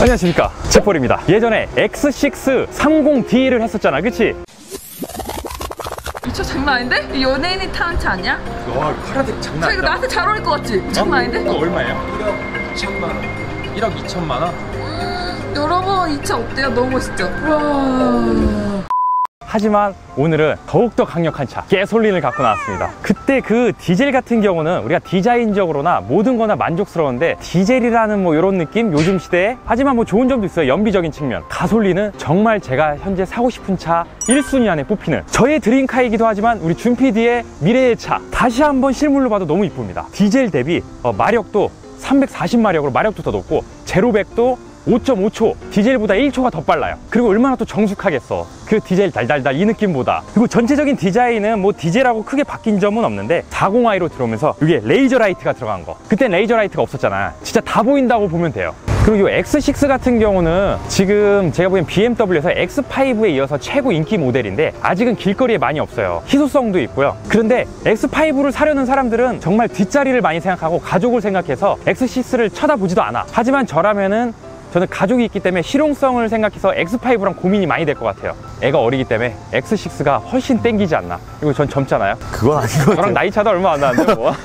안녕하십니까 제폴입니다 예전에 X6 30D를 했었잖아 그치? 이차 장난 아닌데? 이 연예인이 타는 차 아니야? 와 파란색 장난 저 이거 나한테 잘 어울릴 것 같지? 장난 아닌데? 얼마예요? 1억 2천만 원. 1억 2천만 원? 여러분 이 차 어때요? 너무 멋있죠? 와. 하지만 오늘은 더욱더 강력한 차 개솔린을 갖고 나왔습니다 그때 그 디젤 같은 경우는 우리가 디자인적으로나 모든 거나 만족스러운데 디젤이라는 뭐 이런 느낌 요즘 시대에 하지만 뭐 좋은 점도 있어요 연비적인 측면 가솔린은 정말 제가 현재 사고 싶은 차 1순위 안에 뽑히는 저의 드림카이기도 하지만 우리 준 PD의 미래의 차 다시 한번 실물로 봐도 너무 이쁩니다 디젤 대비 어, 마력도 340마력으로 마력도 더 높고 제로백도 5.5초 디젤보다 1초가 더 빨라요. 그리고 얼마나 또 정숙하겠어. 그 디젤 달달달 이 느낌보다. 그리고 전체적인 디자인은 뭐 디젤하고 크게 바뀐 점은 없는데 40i로 들어오면서 이게 레이저 라이트가 들어간 거. 그땐 레이저 라이트가 없었잖아. 진짜 다 보인다고 보면 돼요 그리고 이 X6 같은 경우는 지금 제가 보기엔 BMW에서 X5에 이어서 최고 인기 모델인데 아직은 길거리에 많이 없어요 희소성도 있고요 그런데 X5를 사려는 사람들은 정말 뒷자리를 많이 생각하고 가족을 생각해서 X6를 쳐다보지도 않아 하지만 저라면은 저는 가족이 있기 때문에 실용성을 생각해서 X5랑 고민이 많이 될 것 같아요 애가 어리기 때문에 X6가 훨씬 땡기지 않나 그리고 전 젊잖아요 그건 아닌 것 같아요. 저랑 나이 차도 얼마 안 나는데 뭐.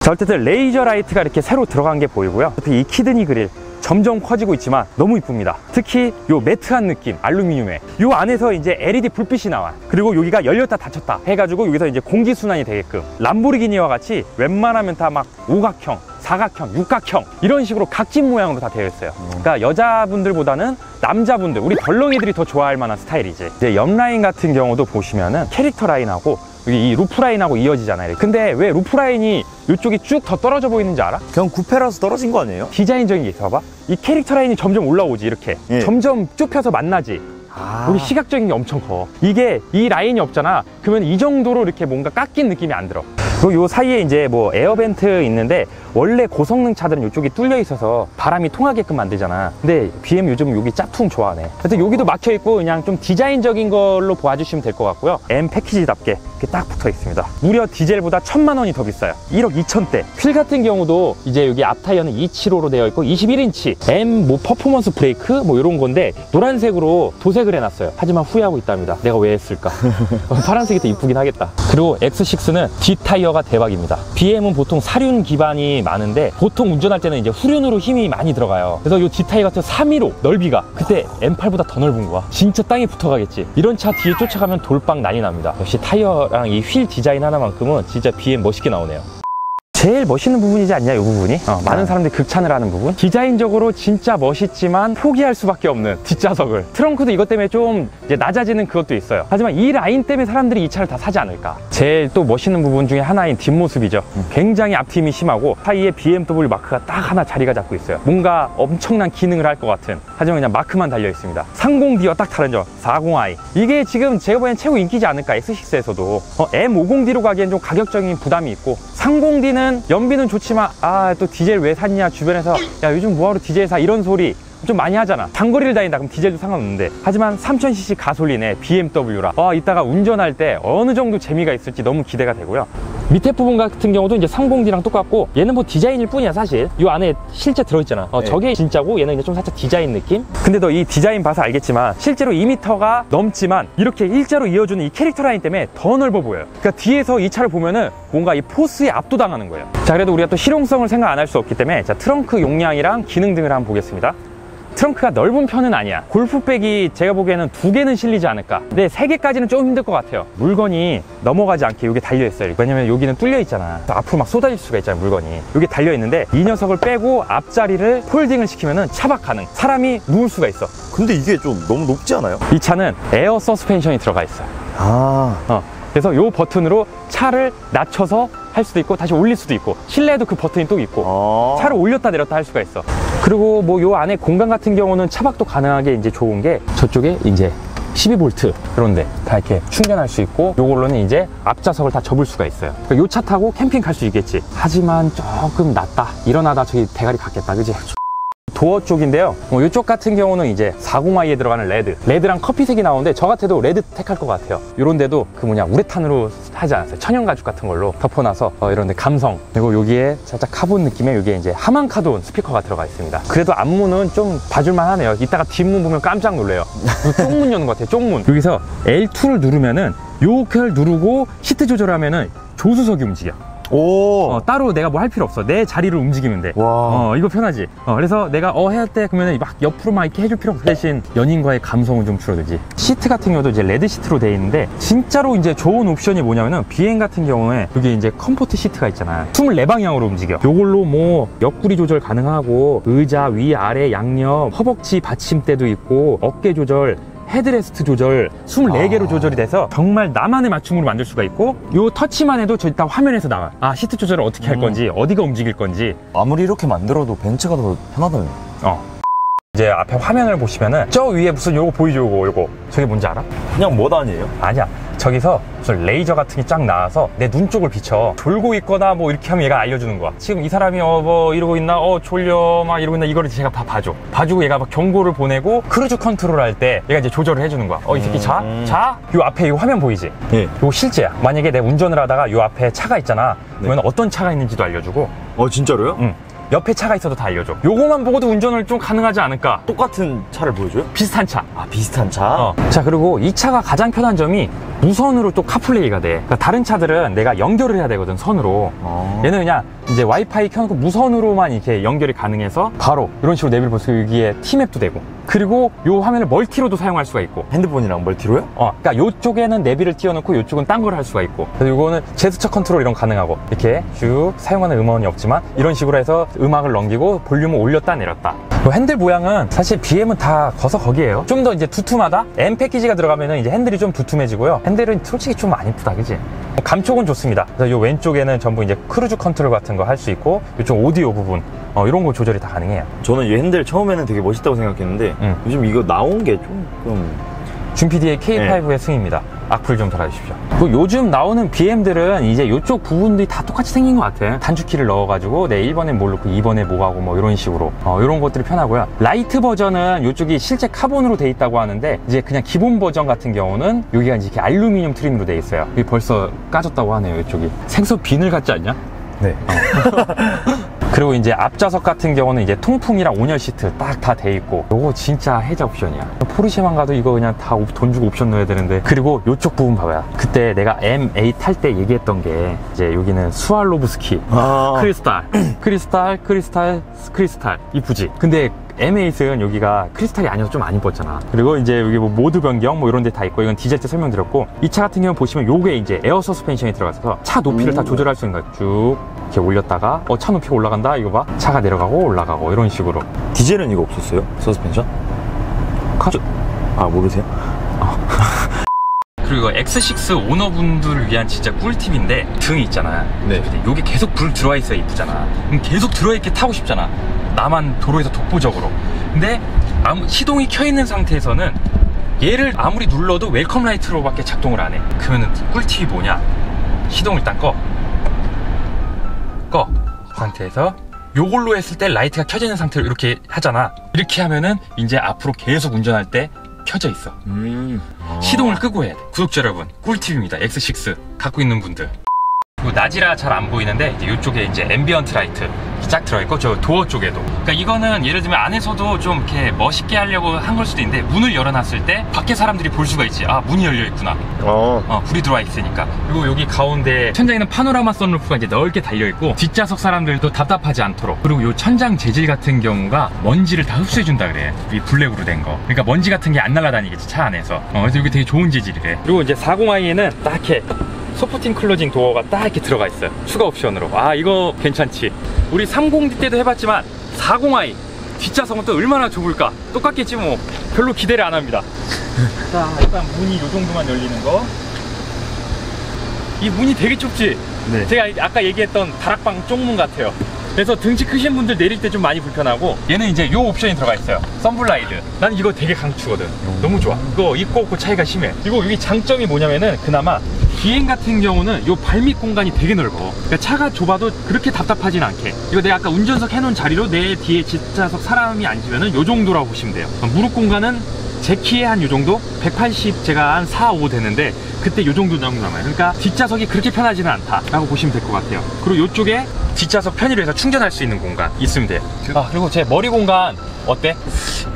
자, 어쨌든 레이저 라이트가 이렇게 새로 들어간 게 보이고요. 이 kidney 그릴 점점 커지고 있지만 너무 이쁩니다. 특히 요 매트한 느낌, 알루미늄에 요 안에서 이제 LED 불빛이 나와. 그리고 여기가 열렸다 닫혔다 해가지고 여기서 이제 공기 순환이 되게끔 람보르기니와 같이 웬만하면 다 막 오각형, 사각형, 육각형 이런 식으로 각진 모양으로 다 되어 있어요. 그러니까 여자분들보다는 남자분들, 우리 덜렁이들이 더 좋아할 만한 스타일이지. 이제 옆 라인 같은 경우도 보시면은 캐릭터 라인하고 여기 이 루프 라인하고 이어지잖아요. 근데 왜 루프 라인이 이쪽이 쭉 더 떨어져 보이는지 알아? 그냥 쿠페라서 떨어진 거 아니에요? 디자인적인 게 있어 봐봐. 이 캐릭터 라인이 점점 올라오지 이렇게. 예. 점점 좁혀서 만나지. 아. 여기 시각적인 게 엄청 커. 이게 이 라인이 없잖아. 그러면 이 정도로 이렇게 뭔가 깎인 느낌이 안 들어. 그리고 요 사이에 이제 뭐 air vent 있는데 원래 고성능 차들은 이쪽이 뚫려 있어서 바람이 통하게끔 만들잖아. 근데 BM 요즘 여기 짝퉁 좋아하네. 하여튼 여기도 막혀 있고 그냥 좀 디자인적인 걸로 보아주시면 될 것 같고요. M 패키지답게 이렇게 딱 붙어 있습니다. 무려 디젤보다 천만 원이 더 비싸요. 1억 2천대. 휠 같은 경우도 이제 여기 앞 타이어는 275로 되어 있고 21인치 M 뭐 퍼포먼스 브레이크 뭐 이런 건데 노란색으로 도색을 해놨어요. 하지만 후회하고 있답니다. 내가 왜 했을까? 파란색이 더 이쁘긴 하겠다. 그리고 X6는 뒷 타이어가 대박입니다. BM은 보통 사륜 기반이 많은데 보통 운전할 때는 이제 후륜으로 힘이 많이 들어가요. 그래서 이 뒷 타이어 같은 315 넓이가 그때 M8보다 더 넓은 거야. 진짜 땅에 붙어가겠지. 이런 차 뒤에 쫓아가면 돌빵 난리 납니다. 역시 타이어랑 이 휠 디자인 하나만큼은 진짜 BM 멋있게 나오네요. 제일 멋있는 부분이지 않냐 이 부분이? 어, 많은 사람들이 극찬을 하는 부분. 디자인적으로 진짜 멋있지만 포기할 수밖에 없는 뒷좌석을. 트렁크도 이것 때문에 좀 이제 낮아지는 그것도 있어요. 하지만 이 라인 때문에 사람들이 이 차를 다 사지 않을까. 제일 또 멋있는 부분 중에 하나인 뒷모습이죠. 굉장히 앞팀이 심하고 사이에 BMW 마크가 딱 하나 자리가 잡고 있어요. 뭔가 엄청난 기능을 할 것 같은. 하지만 그냥 마크만 달려 있습니다. 30D와 딱 다른 점. 40i 이게 지금 제가 보기엔 최고 인기지 않을까 X6에서도. 어, M50D로 가기엔 좀 가격적인 부담이 있고 30D는 연비는 좋지만 아 또 디젤 왜 샀냐 주변에서. 야 요즘 뭐하러 디젤 사? 이런 소리 좀 많이 하잖아. 장거리를 다닌다. 그럼 디젤도 상관없는데. 하지만 3000cc 가솔린에 BMW라. 와 이따가 운전할 때 어느 정도 재미가 있을지 너무 기대가 되고요. 밑에 부분 같은 경우도 이제 30D랑 똑같고 얘는 뭐 디자인일 뿐이야 사실. 이 안에 실제 들어있잖아. 어, 네. 저게 진짜고 얘는 이제 좀 살짝 디자인 느낌? 근데 너 이 디자인 봐서 알겠지만 실제로 2m가 넘지만 이렇게 일자로 이어주는 이 캐릭터 라인 때문에 더 넓어 보여요. 그러니까 뒤에서 이 차를 보면은 뭔가 이 포스에 압도당하는 거예요. 자 그래도 우리가 또 실용성을 생각 안 할 수 없기 때문에 자 트렁크 용량이랑 기능 등을 한번 보겠습니다 트렁크가 넓은 편은 아니야. 골프백이 제가 보기에는 두 개는 실리지 않을까. 근데 세 개까지는 좀 힘들 것 같아요. 물건이 넘어가지 않게 여기 달려있어요. 왜냐면 여기는 뚫려 있잖아. 앞으로 막 쏟아질 수가 있잖아 물건이. 여기 달려있는데 이 녀석을 빼고 앞자리를 folding을 시키면은 차박 가능. 사람이 누울 수가 있어. 근데 이게 좀 너무 높지 않아요? 이 차는 에어 서스펜션이 들어가 있어요. 아. 어, 그래서 요 버튼으로 차를 낮춰서 할 수도 있고 다시 올릴 수도 있고 실내에도 그 버튼이 또 있고 아. 차를 올렸다 내렸다 할 수가 있어. 그리고 뭐 요 안에 공간 같은 경우는 차박도 가능하게 이제 좋은 게 저쪽에 이제 12V 그런데 다 이렇게 충전할 수 있고 요걸로는 이제 앞좌석을 다 접을 수가 있어요. 그러니까 요차 타고 캠핑 갈 수 있겠지. 하지만 조금 낮다. 일어나다 저기 대가리 갔겠다. 그지? 도어 쪽인데요. 어, 이쪽 같은 경우는 이제 40i에 들어가는 레드. 레드랑 커피색이 나오는데 저 같아도 레드 택할 것 같아요. 이런 데도 그 뭐냐 우레탄으로 하지 않았어요. 천연 가죽 같은 걸로 덮어놔서 어, 이런 데 감성. 그리고 여기에 살짝 카본 느낌의 여기에 이제 하만 카돈 스피커가 들어가 있습니다. 그래도 앞문은 좀 봐줄만 하네요. 이따가 뒷문 보면 깜짝 놀래요. 쪽문 여는 것 같아요. 쪽문. 여기서 L2를 누르면은 요걸 누르고 시트 조절하면은 조수석이 움직여. 오. 어, 따로 내가 뭐 할 필요 없어. 내 자리를 움직이면 돼. 와. 어, 이거 편하지. 어, 그래서 내가 어, 해야 때 그러면 막 옆으로 막 이렇게 해줄 필요 없어. 대신 연인과의 감성은 좀 줄어들지. 시트 같은 경우도 이제 레드 시트로 돼 있는데 진짜로 이제 좋은 옵션이 뭐냐면은 BM 같은 경우에 여기 이제 comfort 시트가 있잖아. 24방향으로 움직여. 요걸로 뭐 옆구리 조절 가능하고 의자 위 아래 양옆 허벅지 받침대도 있고 어깨 조절 헤드레스트 조절 24개로 아. 조절이 돼서 정말 나만의 맞춤으로 만들 수가 있고 요 터치만 해도 저 일단 화면에서 나와 아 시트 조절을 어떻게 할 음. 건지 어디가 움직일 건지 아무리 이렇게 만들어도 벤츠가 더 편하다며. 어 이제 앞에 화면을 보시면은 저 위에 무슨 요거 보이죠 요거 요거 저게 뭔지 알아? 그냥 뭐 아니에요? 아니야 저기서 무슨 레이저 같은 게 쫙 나와서 내 눈 쪽을 비춰 졸고 있거나 뭐 이렇게 하면 얘가 알려주는 거야 지금 이 사람이 어 뭐 이러고 있나 어 졸려 막 이러고 있나 이거를 제가 다 봐줘 봐주고 얘가 막 경고를 보내고 크루즈 컨트롤 할 때 얘가 이제 조절을 해주는 거야 어 이 새끼 자? 음. 자? 요 앞에 이 화면 보이지? 예. 요거 실제야 만약에 내가 운전을 하다가 요 앞에 차가 있잖아 네. 그러면 어떤 차가 있는지도 알려주고 어, 진짜로요? 응. 옆에 차가 있어도 다 알려줘 요거만 보고도 운전을 좀 가능하지 않을까 똑같은 차를 보여줘요? 비슷한 차 아, 비슷한 차? 어. 자 그리고 이 차가 가장 편한 점이 무선으로 또 CarPlay가 돼 그러니까 다른 차들은 내가 연결을 해야 되거든 선으로 어. 얘는 그냥 이제 와이파이 켜놓고 무선으로만 이렇게 연결이 가능해서 바로 이런 식으로 내비를 볼 수 여기에 티맵도 되고 그리고 요 화면을 멀티로도 사용할 수가 있고. 핸드폰이랑 멀티로요? 어, 그러니까 요쪽에는 내비를 띄워놓고 요쪽은 딴 걸 할 수가 있고. 그리고 이거는 제스처 컨트롤 이런 거 가능하고 이렇게 쭉 사용하는 음원이 없지만 이런 식으로 해서 음악을 넘기고 볼륨을 올렸다 내렸다. 그 핸들 모양은 사실 BM은 다 거기서 거기에요. 좀 더 이제 두툼하다? M 패키지가 들어가면은 이제 핸들이 좀 두툼해지고요. 핸들은 솔직히 좀 안 이쁘다 그지? 감촉은 좋습니다. 그래서 요 왼쪽에는 전부 이제 크루즈 컨트롤 같은 거 할 수 있고 이쪽 오디오 부분 어, 이런 거 조절이 다 가능해요. 저는 이 핸들 처음에는 되게 멋있다고 생각했는데 응. 요즘 이거 나온 게 조금 준 PD의 K5의 승입니다. 악플 좀 달아주십시오. 그 요즘 나오는 BM들은 이제 이쪽 부분들이 다 똑같이 생긴 것 같아. 단축키를 넣어가지고 내 1번에 뭘 넣고 2번에 뭐 하고 뭐 이런 식으로 어, 이런 것들이 편하고요. 라이트 버전은 이쪽이 실제 카본으로 돼 있다고 하는데 이제 그냥 기본 버전 같은 경우는 여기가 이제 이렇게 알루미늄 trim으로 돼 있어요. 여기 벌써 까졌다고 하네요. 이쪽이 생선 비늘 같지 않냐? 네. 그리고 이제 앞좌석 같은 경우는 이제 통풍이랑 온열 시트 딱 다 돼 있고 요거 진짜 혜자 옵션이야. 포르쉐만 가도 이거 그냥 다 돈 주고 옵션 넣어야 되는데 그리고 요쪽 부분 봐봐요. 그때 내가 M8 탈때 얘기했던 게 이제 여기는 스왈로브스키. 아. 크리스탈. 크리스탈 크리스탈 크리스탈. 이쁘지? 근데 M8은 여기가 크리스탈이 아니어서 좀 안 이뻤잖아. 그리고 이제 여기 뭐 모드 변경 뭐 이런 데 다 있고 이건 디젤 때 설명드렸고 이 차 같은 경우 보시면 요게 이제 에어 서스펜션이 들어가서 차 높이를 다 오. 조절할 수 있는 거야 쭉 이렇게 올렸다가 어 차 높이가 올라간다 이거 봐 차가 내려가고 올라가고 이런 식으로 디젤은 이거 없었어요? 서스펜션? 컷. 아, 모르세요? 그리고 X6 오너분들을 위한 진짜 꿀팁인데 등이 있잖아. 네. 여기 계속 불 들어와 있어야 이쁘잖아. 계속 들어있게 타고 싶잖아. 나만 도로에서 독보적으로. 근데 아무 시동이 켜 있는 상태에서는 얘를 아무리 눌러도 welcome light로 밖에 작동을 안 해. 그러면 꿀팁이 뭐냐? 시동 일단 꺼. 상태에서 요걸로 했을 때 라이트가 켜져 있는 상태로 이렇게 하잖아. 이렇게 하면은 이제 앞으로 계속 운전할 때 켜져 있어. 음. 시동을 끄고 해야 돼. 구독자 여러분, 꿀팁입니다. X6 갖고 있는 분들. 낮이라 잘 안 보이는데 이제 이쪽에 이제 ambient light 쫙 들어있고 저 도어 쪽에도. 그러니까 이거는 예를 들면 안에서도 좀 이렇게 멋있게 하려고 한 걸 수도 있는데 문을 열어놨을 때 밖에 사람들이 볼 수가 있지. 아 문이 열려 있구나. 어. 어, 불이 들어와 있으니까. 그리고 여기 가운데 천장에는 파노라마 선루프가 이제 넓게 달려있고 뒷좌석 사람들도 답답하지 않도록. 그리고 이 천장 재질 같은 경우가 먼지를 다 흡수해준다 그래. 이 블랙으로 된 거. 그러니까 먼지 같은 게 안 날아다니겠지, 차 안에서. 어, 그래서 여기 되게 좋은 재질이래. 그리고 이제 40i에는 딱 이렇게 soft closing 도어가 딱 이렇게 들어가 있어요. 추가 옵션으로. 아, 이거 괜찮지. 우리 30D 때도 해봤지만 40i 뒷좌석은 또 얼마나 좁을까? 똑같겠지 뭐. 별로 기대를 안 합니다. 자, 일단 문이 이 정도만 열리는 거. 이 문이 되게 좁지? 네. 제가 아까 얘기했던 다락방 쪽문 같아요. 그래서 등치 크신 분들 내릴 때 좀 많이 불편하고 얘는 이제 요 옵션이 들어가 있어요. 썬블라이드. 난 이거 되게 강추거든. 너무 좋아. 이거 있고 없고 차이가 심해. 그리고 여기 장점이 뭐냐면은 그나마 비행 같은 경우는 요 발밑 공간이 되게 넓어. 그러니까 차가 좁아도 그렇게 답답하진 않게. 이거 내가 아까 운전석 해놓은 자리로 내 뒤에 뒷좌석 사람이 앉으면 은 요 정도라고 보시면 돼요. 무릎 공간은 제 키에 한 요 정도? 180 제가 한 4, 5 되는데 그때 요 정도 정도 남아요. 그러니까 뒷좌석이 그렇게 편하지는 않다라고 보시면 될 것 같아요. 그리고 요쪽에 뒷좌석 편의로 해서 충전할 수 있는 공간 있으면 돼요. 아 그리고 제 머리 공간 어때?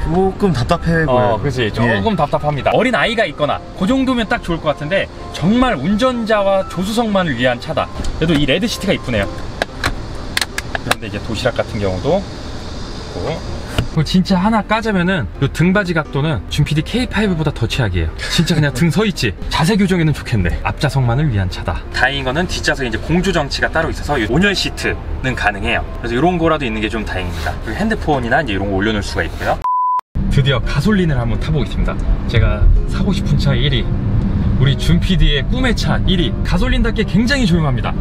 조금 답답해 보여요. 어, 그렇지. 조금 답답합니다. 어린 아이가 있거나 그 정도면 딱 좋을 것 같은데 정말 운전자와 조수석만을 위한 차다. 그래도 이 레드 시트가 이쁘네요. 그런데 이제 도시락 같은 경우도 있고. 그리고 진짜 하나 까자면은 요 등받이 각도는 준PD K5보다 더 최악이에요. 진짜 그냥 등 서 있지. 자세 교정에는 좋겠네. 앞좌석만을 위한 차다. 다행인 거는 뒷좌석에 이제 공조 정치가 따로 있어서 이 온열 시트는 가능해요. 그래서 이런 거라도 있는 게 좀 다행입니다. 그리고 핸드폰이나 이제 이런 거 올려놓을 수가 있고요. 드디어 가솔린을 한번 타보겠습니다. 제가 사고 싶은 차 1위. 우리 준 PD의 꿈의 차 1위. 가솔린답게 굉장히 조용합니다.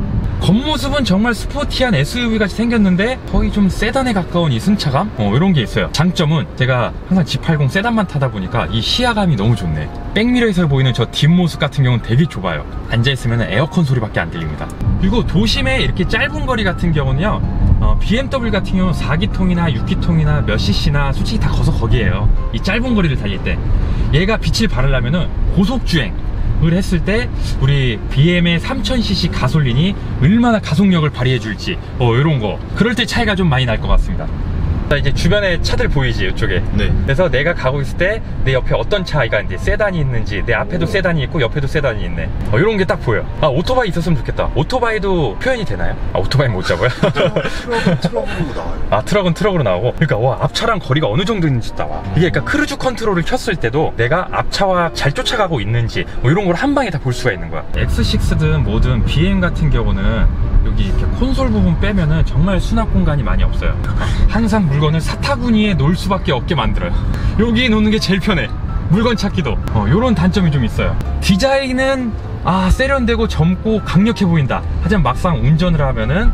겉모습은 정말 스포티한 SUV 같이 생겼는데 거의 좀 세단에 가까운 이 승차감? 어, 이런 게 있어요. 장점은 제가 항상 G80 세단만 타다 보니까 이 시야감이 너무 좋네. 백미러에서 보이는 저 뒷모습 같은 경우는 되게 좁아요. 앉아있으면 에어컨 소리밖에 안 들립니다. 그리고 도심에 이렇게 짧은 거리 같은 경우는요. 어, BMW 같은 경우는 4기통이나 6기통이나 몇 cc나 솔직히 다 거서 거기에요. 이 짧은 거리를 달릴 때. 얘가 빛을 발하려면은 고속주행. 을 했을 때 우리 BM의 3000cc 가솔린이 얼마나 가속력을 발휘해 줄지 어 이런 거. 그럴 때 차이가 좀 많이 날 것 같습니다 자 이제 주변에 차들 보이지 이쪽에? 네. 그래서 내가 가고 있을 때 내 옆에 어떤 차가 이제 세단이 있는지 내 앞에도 세단이 있고 옆에도 세단이 있네. 어, 이런 게 딱 보여. 아 오토바이 있었으면 좋겠다. 오토바이도 표현이 되나요? 아 오토바이 못 잡아요? 트럭, 트럭으로 나와요. 아 트럭은 트럭으로 나오고. 그러니까 와 앞차랑 거리가 어느 정도 있는지 나와 이게 그러니까 크루즈 컨트롤을 켰을 때도 내가 앞차와 잘 쫓아가고 있는지 뭐 이런 걸 한 방에 다 볼 수가 있는 거야. X6든 뭐든 BM 같은 경우는 여기 이렇게 콘솔 부분 빼면은 정말 수납 공간이 많이 없어요. 항상 물건을 사타구니에 놓을 수밖에 없게 만들어요. 여기 놓는 게 제일 편해. 물건 찾기도. 어, 요런 단점이 좀 있어요. 디자인은 아 세련되고 젊고 강력해 보인다. 하지만 막상 운전을 하면은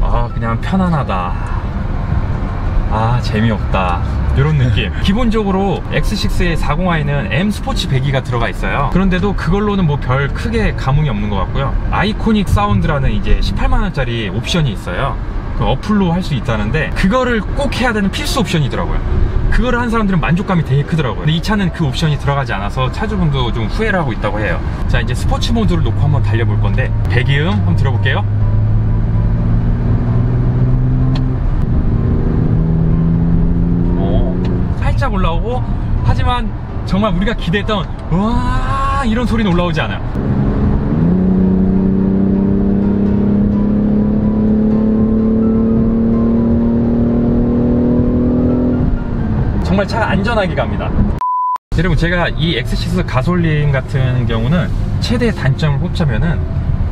아 그냥 편안하다. 아 재미없다. 이런 느낌. 기본적으로 X6의 40i는 M 스포츠 배기가 들어가 있어요. 그런데도 그걸로는 뭐 별 크게 감흥이 없는 것 같고요. 아이코닉 사운드라는 이제 18만원짜리 옵션이 있어요 그 어플로 할 수 있다는데 그거를 꼭 해야 되는 필수 옵션이더라고요. 그거를 한 사람들은 만족감이 되게 크더라고요. 근데 이 차는 그 옵션이 들어가지 않아서 차주분도 좀 후회를 하고 있다고 해요. 자 이제 스포츠 모드를 놓고 한번 달려볼 건데 배기음 한번 들어볼게요. 오, 살짝 올라오고 하지만 정말 우리가 기대했던 와 이런 소리는 올라오지 않아요 정말 차가 안전하게 갑니다. 여러분 제가 이 X6 가솔린 같은 경우는 최대 단점을 뽑자면은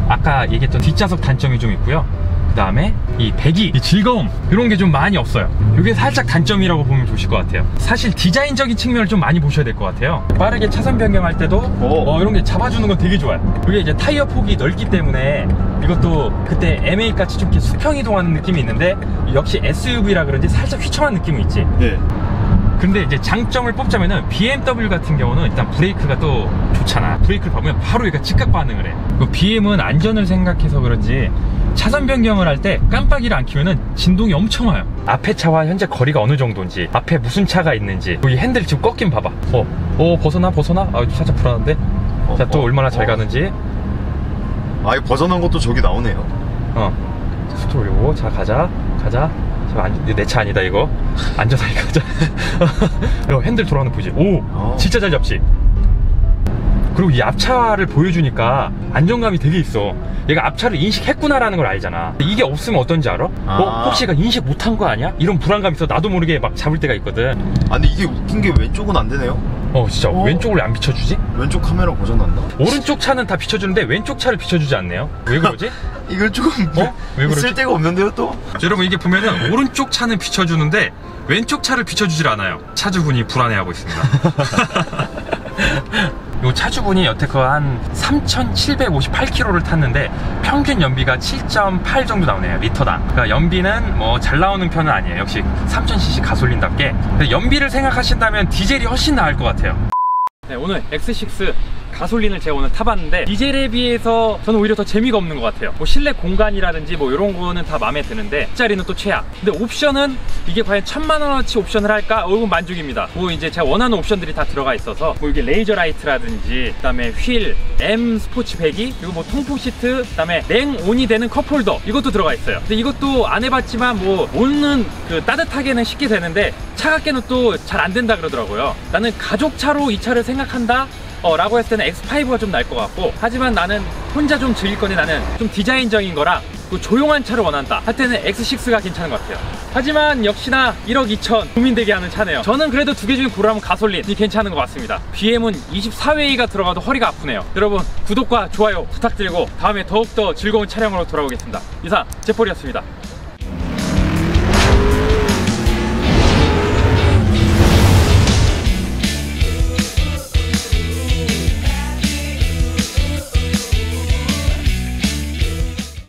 아까 얘기했던 뒷좌석 단점이 좀 있고요. 그 다음에 이 배기, 이 즐거움 이런 게 좀 많이 없어요. 이게 살짝 단점이라고 보면 좋으실 것 같아요. 사실 디자인적인 측면을 좀 많이 보셔야 될 것 같아요. 빠르게 차선 변경할 때도 오. 어, 이런 게 잡아주는 건 되게 좋아요. 이게 이제 타이어 폭이 넓기 때문에 이것도 그때 M8 같이 좀 이렇게 수평 이동하는 느낌이 있는데 역시 SUV라 그런지 살짝 휘청한 느낌이 있지. 네. 근데 이제 장점을 뽑자면은 BMW 같은 경우는 일단 브레이크가 또 좋잖아. 브레이크를 밟으면 바로 얘가 즉각 반응을 해. 그 BM은 안전을 생각해서 그런지 차선 변경을 할 때 깜빡이를 안 켜면은 진동이 엄청 와요. 앞에 차와 현재 거리가 어느 정도인지, 앞에 무슨 차가 있는지, 여기 핸들 지금 꺾인 봐봐. 어, 어 벗어나 벗어나? 아 살짝 불안한데. 어, 자또 어, 얼마나 잘 어. 가는지. 아, 이거 벗어난 것도 저기 나오네요. 어. 자, 속도 올리고 자 가자 가자. 내 차 아니다 이거. 안전하게 가자. 이거 핸들 돌아가는 거 보지. 오, 어. 진짜 잘 잡지. 그리고 이 앞차를 보여주니까 안정감이 되게 있어. 얘가 앞차를 인식했구나라는 걸 알잖아. 이게 없으면 어떤지 알아? 아. 어? 혹시 얘가 인식 못한 거 아니야? 이런 불안감이 있어. 나도 모르게 막 잡을 때가 있거든. 아, 근데 이게 웃긴 게 왼쪽은 안 되네요. 어, 진짜 어. 왼쪽을 왜안 비춰주지? 왼쪽 카메라 고장났나? 오른쪽 차는 다 비춰주는데 왼쪽 차를 비춰주지 않네요. 왜 그러지? 이걸 조금 어? 왜 그러지? 쓸데가 없는데요, 또? 여러분 이게 보면은 오른쪽 차는 비춰주는데 왼쪽 차를 비춰주질 않아요. 차주분이 불안해하고 있습니다. 요 차주분이 여태껏 한 3,758km를 탔는데 평균 연비가 7.8 정도 나오네요 리터당. 그러니까 연비는 뭐 잘 나오는 편은 아니에요. 역시 3,000cc 가솔린답게. 연비를 생각하신다면 디젤이 훨씬 나을 것 같아요. 네, 오늘 X6 가솔린을 제가 오늘 타봤는데 디젤에 비해서 저는 오히려 더 재미가 없는 것 같아요. 뭐 실내 공간이라든지 뭐 이런 거는 다 마음에 드는데 짜리는 또 최악. 근데 옵션은 이게 과연 천만 원어치 옵션을 할까? 어, 이건 만족입니다. 뭐 이제 제가 원하는 옵션들이 다 들어가 있어서 뭐 이게 레이저 라이트라든지 그 다음에 휠 M 스포츠 배기 그리고 뭐 통풍 시트 그 다음에 냉온이 되는 컵홀더 이것도 들어가 있어요. 근데 이것도 안 해봤지만 뭐 오는 그 따뜻하게는 쉽게 되는데 차갑게는 또 잘 안 된다 그러더라고요. 나는 가족차로 이 차를 생각한다 어, 라고 했을 때는 X5가 좀 나을 것 같고 하지만 나는 혼자 좀 즐길 거니 나는 좀 디자인적인 거랑 그 조용한 차를 원한다. 할 때는 X6가 괜찮은 것 같아요. 하지만 역시나 1억 2천 고민되게 하는 차네요. 저는 그래도 두 개 중에 고르라면 가솔린이 괜찮은 것 같습니다. BM은 24회의가 들어가도 허리가 아프네요. 여러분 구독과 좋아요 부탁드리고 다음에 더욱더 즐거운 촬영으로 돌아오겠습니다. 이상 제폴이었습니다